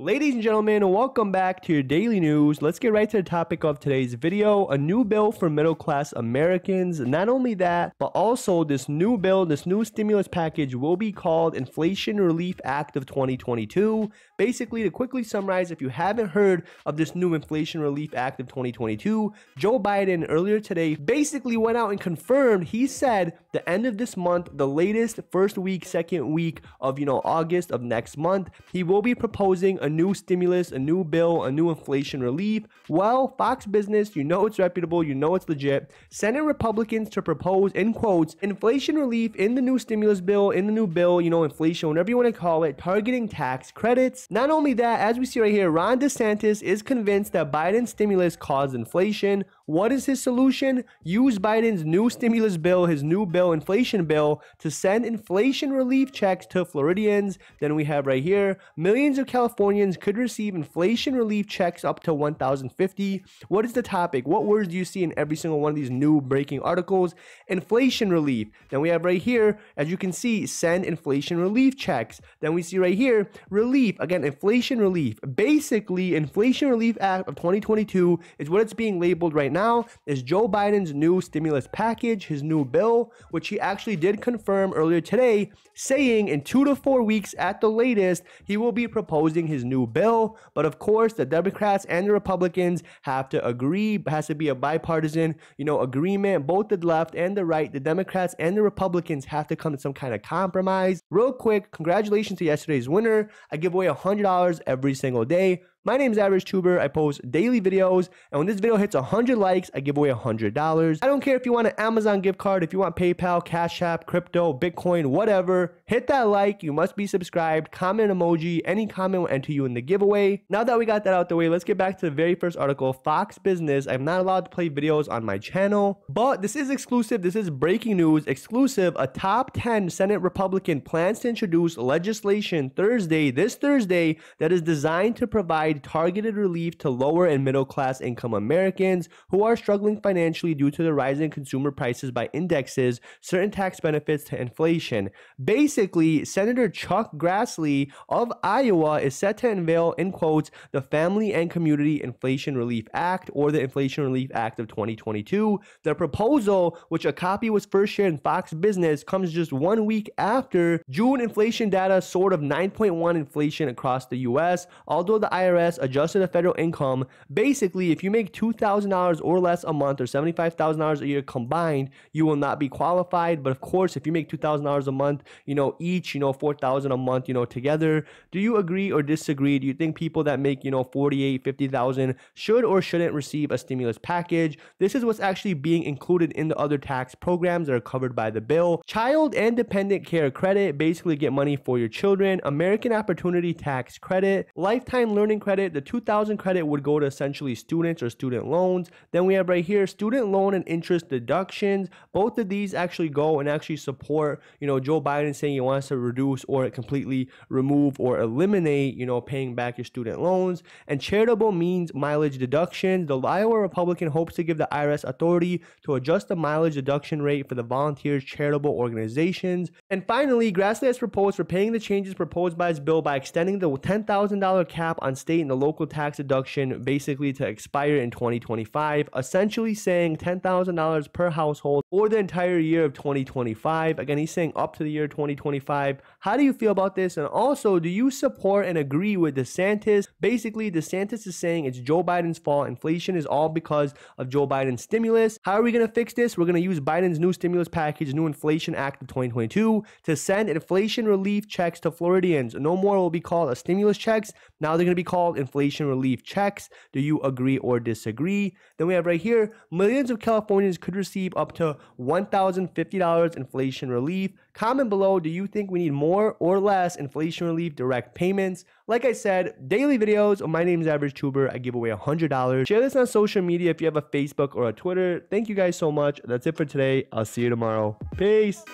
Ladies and gentlemen, welcome back to your daily news. Let's get right to the topic of today's video. A new bill for middle class Americans. Not only that, but also this new bill, this new stimulus package will be called Inflation Relief Act of 2022. Basically, to quickly summarize, if you haven't heard of this new Inflation Relief Act of 2022, Joe Biden earlier today basically went out and confirmed, he said the end of this month, the latest first week, second week of, you know, August of next month, he will be proposing a new stimulus, a new bill, a new inflation relief. Well, Fox Business, you know it's reputable, you know it's legit. Senate Republicans to propose, in quotes, inflation relief in the new stimulus bill, in the new bill, you know, inflation, whatever you want to call it, targeting tax credits. Not only that, as we see right here, Ron DeSantis is convinced that Biden's stimulus caused inflation. What is his solution? Use Biden's new stimulus bill, his new bill, inflation bill, to send inflation relief checks to Floridians. Then we have right here, millions of Californians could receive inflation relief checks up to 1050. What is the topic? What words do you see in every single one of these new breaking articles? Inflation relief. Then we have right here, as you can see, send inflation relief checks. Then we see right here, relief. Again, inflation relief. Basically, Inflation Relief Act of 2022 is what it's being labeled right now now is Joe Biden's new stimulus package, his new bill, which he actually did confirm earlier today, saying in two to four weeks at the latest, he will be proposing his new bill. But of course, the Democrats and the Republicans have to agree, has to be a bipartisan, you know, agreement. Both the left and the right, the Democrats and the Republicans have to come to some kind of compromise. Real quick, congratulations to yesterday's winner. I give away $100 every single day. My name is Average Tuber. I post daily videos, and when this video hits 100 likes, I give away $100. I don't care if you want an Amazon gift card, if you want PayPal, Cash App, crypto, Bitcoin, whatever. Hit that like. You must be subscribed. Comment emoji. Any comment will enter you in the giveaway. Now that we got that out the way, let's get back to the very first article. Fox Business. I'm not allowed to play videos on my channel, but this is exclusive. This is breaking news. Exclusive. A top 10 Senate Republican plans to introduce legislation Thursday, this Thursday, that is designed to provide provide targeted relief to lower and middle class income Americans who are struggling financially due to the rising consumer prices by indexes certain tax benefits to inflation. Basically, Senator Chuck Grassley of Iowa is set to unveil, in quotes, the Family and Community Inflation Relief Act or the Inflation Relief Act of 2022. The proposal, which a copy was first shared in Fox Business, comes just one week after June inflation data soared of 9.1 inflation across the US, although the IRS IRS adjusted federal income. Basically, if you make $2,000 or less a month or $75,000 a year combined, you will not be qualified. But of course, if you make $2,000 a month, you know, each, you know, 4,000 a month, you know, together, do you agree or disagree? Do you think people that make, you know, 48, 50,000 should or shouldn't receive a stimulus package? This is what's actually being included in the other tax programs that are covered by the bill. Child and dependent care credit, basically get money for your children. American Opportunity Tax Credit, lifetime learning credit, the 2000 credit would go to essentially students or student loans. Then we have right here student loan and interest deductions. Both of these actually go and actually support, you know, Joe Biden saying he wants to reduce or completely remove or eliminate, you know, paying back your student loans. And charitable means mileage deductions. The Iowa Republican hopes to give the IRS authority to adjust the mileage deduction rate for the volunteers charitable organizations. And finally, Grassley has proposed for paying the changes proposed by his bill by extending the $10,000 cap on state and the local tax deduction basically to expire in 2025, essentially saying $10,000 per household for the entire year of 2025. Again, he's saying up to the year 2025. How do you feel about this? And also, do you support and agree with DeSantis? Basically, DeSantis is saying it's Joe Biden's fault. Inflation is all because of Joe Biden's stimulus. How are we going to fix this? We're going to use Biden's new stimulus package, new Inflation Act of 2022, to send inflation relief checks to Floridians. No more will be called a stimulus checks. Now they're going to be called inflation relief checks. Do you agree or disagree? Then we have right here millions of Californians could receive up to $1,050 inflation relief. Comment below do you think we need more or less inflation relief direct payments? Like I said, daily videos. My name is Average Tuber. I give away $100. Share this on social media if you have a Facebook or a Twitter. Thank you guys so much. That's it for today. I'll see you tomorrow. Peace.